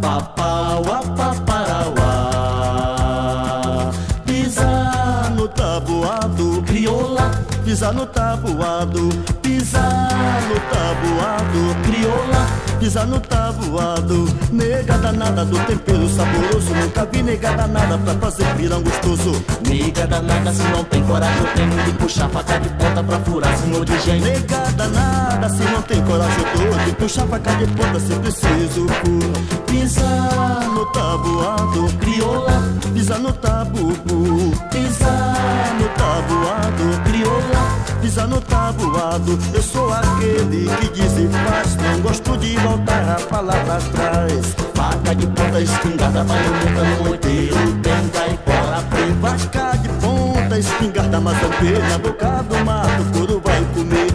Papa, pisa no tabuado, pisa no tabuado, crioula, pisa no tabuado, nega danada do tempero saboroso, nunca vi nega danada pra fazer pirão gostoso. Nega danada, se não tem coragem, eu tenho de puxar faca de ponta pra furar, senhor de gente. Nega danada, se não tem coragem, eu tô de puxar faca de ponta se preciso. Pisa no tabuado, Crioula, pisa no tabubu, pisa pisa no tabuado. Eu sou aquele que diz e faz, não gosto de voltar a palavra atrás. faca de ponta espingarda, baioneta no oiteiro, tem caipora preta. Vaca de ponta, espingarda, mazambeira, na boca do mato, couro vai comer.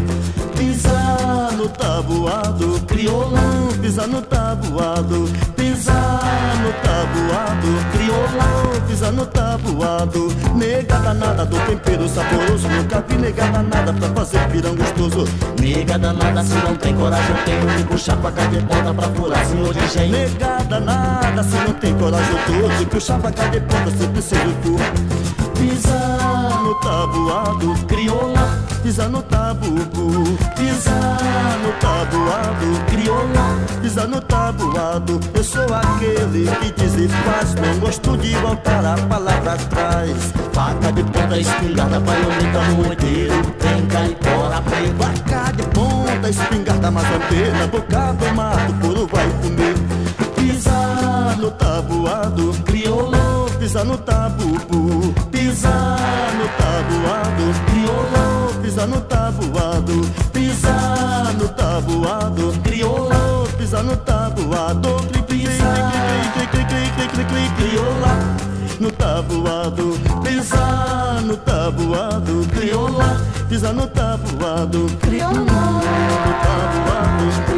Pisa no tabuado, Crioula, pisa no tabuado, pisar no tabuado, criolão, pisar no tabuado. Negada nada do tempero saboroso, nunca vi negada nada pra fazer pirão gostoso. Negada nada se não tem coragem, eu tenho que puxar pra cadeponta pra furar, senhor origem. jeito. Negada nada se não tem coragem, eu tenho que puxar pra cadeponta, sempre sendo tu. Pisar no tabuado, crioula, pisar no tabuco, pisar no tabuado, pisa no tabuado. Eu sou aquele que diz faz, não gosto de voltar a palavra atrás. faca de ponta espingarda, baioneta no oiteiro, tem caipora preta. Vaca de ponta, espingarda, mazambeira, na boca do mato, couro vai comer. Pisa no tabuado, Crioula, pisa no tabubu, pisa no tabuado, crioula, pisa no tabuado, pisa no tabuado, dança no tabuado. Clique, crioula. No tabuado, pisa no tabuado, crioula. Pisa no tabuado. No tabuado, crioula.